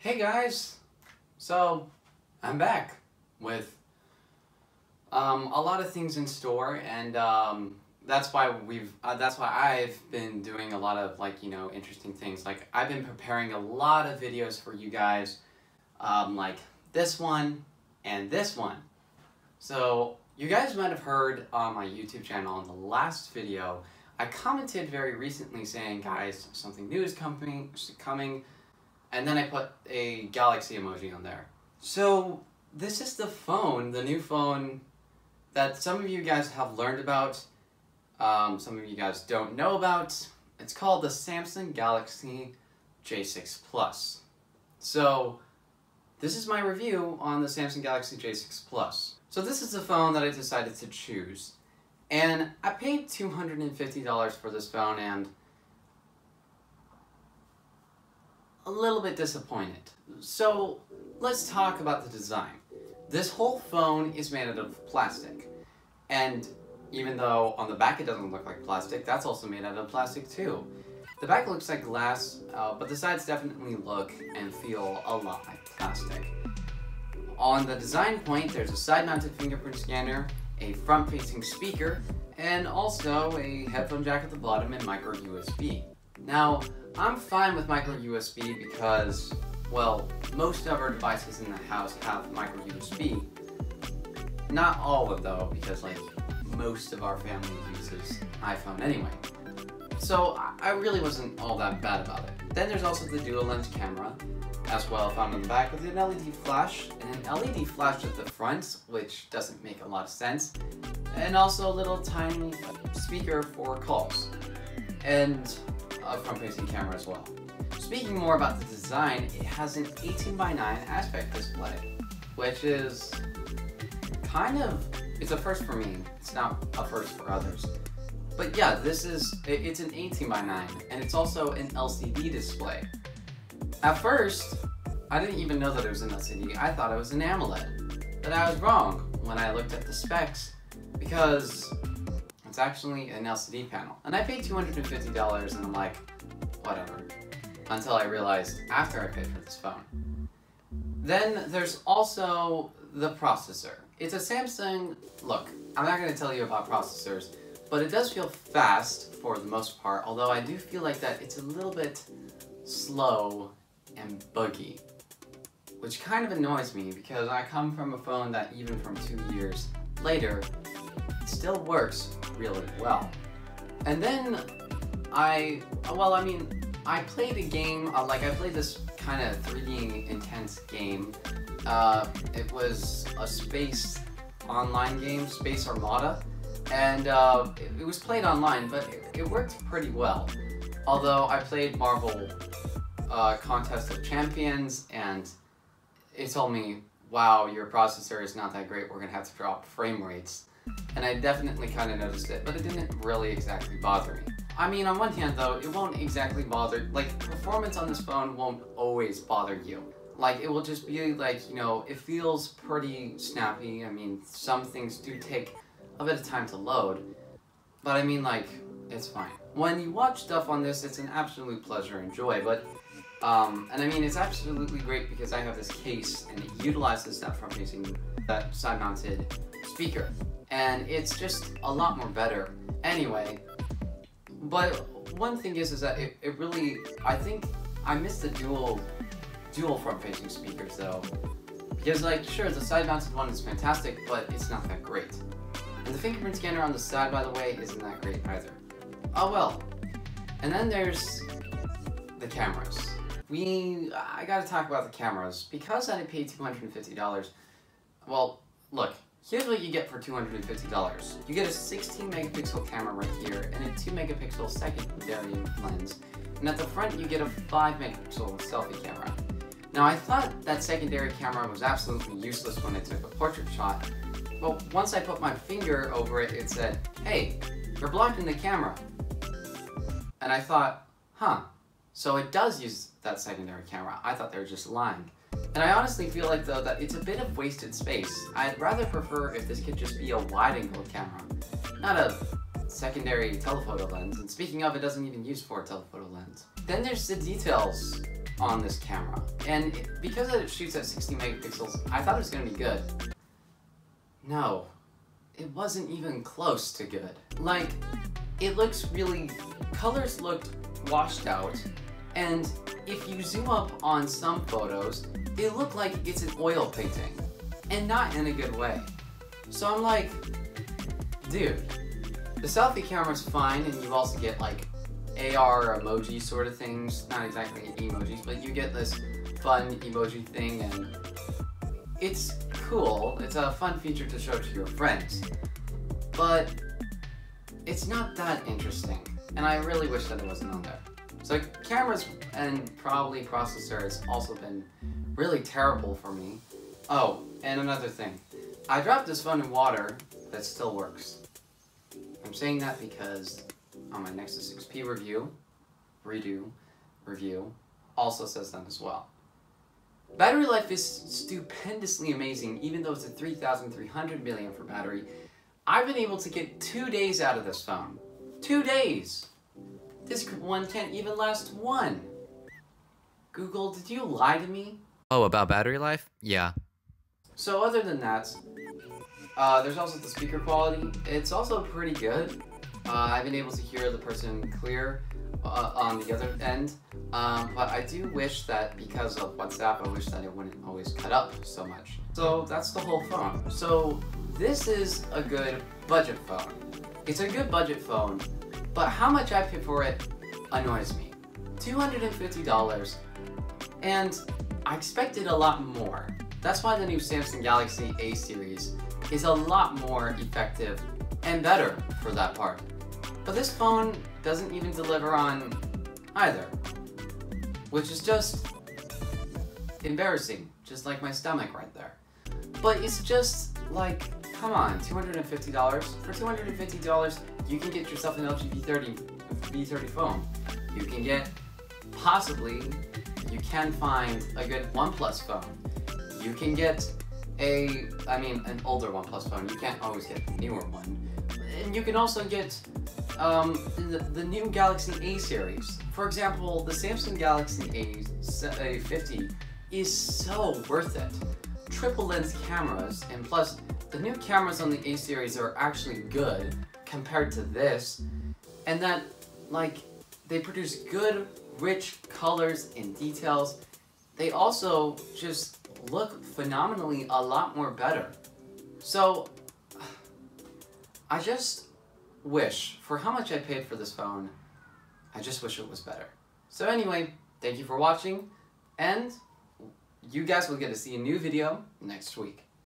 Hey guys! So, I'm back with um, a lot of things in store and um, that's why we've, uh, that's why I've been doing a lot of like, you know, interesting things. Like, I've been preparing a lot of videos for you guys, um, like this one and this one. So, you guys might have heard on my YouTube channel in the last video, I commented very recently saying, guys, something new is coming, coming, and then I put a galaxy emoji on there. So this is the phone, the new phone that some of you guys have learned about, um, some of you guys don't know about. It's called the Samsung Galaxy J6 Plus. So this is my review on the Samsung Galaxy J6 Plus. So this is the phone that I decided to choose. And I paid $250 for this phone and a little bit disappointed. So let's talk about the design. This whole phone is made out of plastic. And even though on the back it doesn't look like plastic, that's also made out of plastic too. The back looks like glass, uh, but the sides definitely look and feel a lot like plastic. On the design point, there's a side-mounted fingerprint scanner, a front-facing speaker, and also a headphone jack at the bottom and micro USB. Now, I'm fine with micro USB because, well, most of our devices in the house have micro USB. Not all of though, because like most of our family uses iPhone anyway. So I really wasn't all that bad about it. Then there's also the dual lens camera, as well found on the back with an LED flash, and an LED flash at the front, which doesn't make a lot of sense, and also a little tiny speaker for calls. And a front-facing camera as well. Speaking more about the design, it has an 18 by 9 aspect display, which is kind of, it's a first for me. It's not a first for others. But yeah, this is, it's an 18 by 9, and it's also an LCD display. At first, I didn't even know that it was an LCD. I thought it was an AMOLED. But I was wrong when I looked at the specs, because it's actually an LCD panel. And I paid $250 and I'm like, whatever. Until I realized after I paid for this phone. Then there's also the processor. It's a Samsung, look, I'm not going to tell you about processors, but it does feel fast for the most part, although I do feel like that it's a little bit slow and buggy. Which kind of annoys me because I come from a phone that even from two years later still works really well. And then I, well, I mean, I played a game, uh, like I played this kind of 3D intense game. Uh, it was a space online game, Space Armada, and uh, it, was played online, but it, it, worked pretty well. Although I played Marvel uh, Contest of Champions, and it told me, wow, your processor is not that great, we're gonna have to drop frame rates and I definitely kind of noticed it, but it didn't really exactly bother me. I mean, on one hand though, it won't exactly bother, like, performance on this phone won't always bother you. Like, it will just be like, you know, it feels pretty snappy. I mean, some things do take a bit of time to load, but I mean, like, it's fine. When you watch stuff on this, it's an absolute pleasure and joy, but, um, and I mean, it's absolutely great because I have this case and it utilizes that front-facing, that side-mounted speaker and it's just a lot more better anyway. But one thing is, is that it, it really, I think I miss the dual, dual front-facing speakers though. Because like, sure, the side-mounted one is fantastic, but it's not that great. And the fingerprint scanner on the side, by the way, isn't that great either. Oh well. And then there's the cameras. We, I gotta talk about the cameras. Because I paid $250, well, look, Here's what you get for $250. You get a 16 megapixel camera right here and a 2 megapixel secondary lens. And at the front you get a 5 megapixel selfie camera. Now I thought that secondary camera was absolutely useless when I took a portrait shot, but once I put my finger over it, it said, hey, you're blocking the camera. And I thought, huh, so it does use that secondary camera. I thought they were just lying. And I honestly feel like though that it's a bit of wasted space. I'd rather prefer if this could just be a wide-angle camera, not a secondary telephoto lens. And speaking of, it doesn't even use for a telephoto lens. Then there's the details. on this camera. And because it shoots at 60 megapixels, I thought it was gonna be good. No, it wasn't even close to good. Like, it looks really, colors looked washed out, and if you zoom up on some photos, it looked like it's an oil painting, and not in a good way. So I'm like, dude, the selfie camera's fine, and you also get like AR emoji sort of things, not exactly emojis, but you get this fun emoji thing, and it's cool. It's a fun feature to show to your friends, but it's not that interesting, and I really wish that it wasn't on there. So cameras and probably processor has also been really terrible for me. Oh, and another thing. I dropped this phone in water that still works. I'm saying that because on my Nexus 6P review, redo, review, also says that as well. Battery life is stupendously amazing, even though it's a 3,300 milliamp for battery. I've been able to get two days out of this phone. Two days! This one can't even last one. Google, did you lie to me? Oh, about battery life? Yeah. So other than that, uh, there's also the speaker quality. It's also pretty good. Uh, I've been able to hear the person clear uh, on the other end, um, but I do wish that because of WhatsApp, I wish that it wouldn't always cut up so much. So that's the whole phone. So this is a good budget phone. It's a good budget phone, but how much I pay for it annoys me. $250, and I expected a lot more. That's why the new Samsung Galaxy A series is a lot more effective and better for that part. But this phone doesn't even deliver on either, which is just embarrassing, just like my stomach right there. But it's just like, come on, $250? For $250, you can get yourself an LG V30, V30 phone. You can get, possibly, you can find a good OnePlus phone. You can get a, I mean, an older OnePlus phone. You can't always get a newer one. And you can also get um, the, the new Galaxy A series. For example, the Samsung Galaxy A, A50 is so worth it. Triple lens cameras, and plus, the new cameras on the A series are actually good compared to this, and that, like, they produce good, rich colors and details. They also just look phenomenally a lot more better. So, I just wish, for how much I paid for this phone, I just wish it was better. So anyway, thank you for watching, and you guys will get to see a new video next week.